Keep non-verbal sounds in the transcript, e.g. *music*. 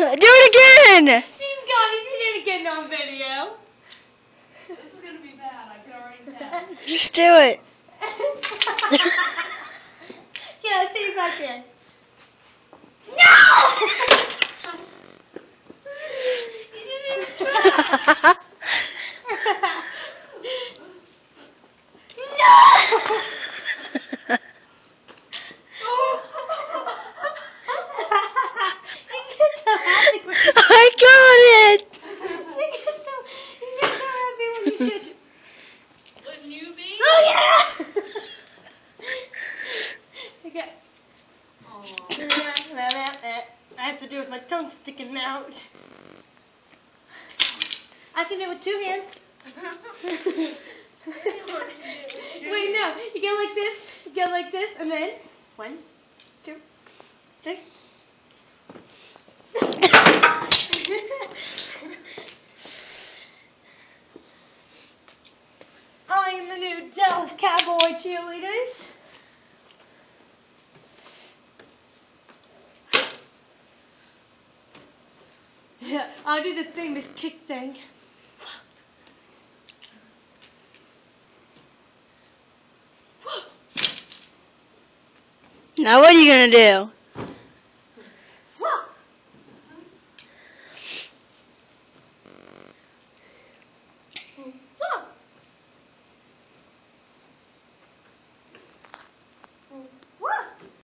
it again! She's got it. She didn't get no video. This is gonna be bad. I can already tell. *laughs* Just do it. *laughs* yeah, let's see you back there. No! *laughs* you didn't even try. no! You get so happy when you- I got it! you get so- you get so happy when you should- The newbie? Oh yeah! okay. Aw. *laughs* I have to do it with my tongue sticking out. I can do it with two hands. *laughs* Wait, no. You go like this, you go like this, and then one, two, three. Am the new Dallas Cowboy cheerleaders. *laughs* Yeah, I'll do the famous kick thing. Now what are you gonna do?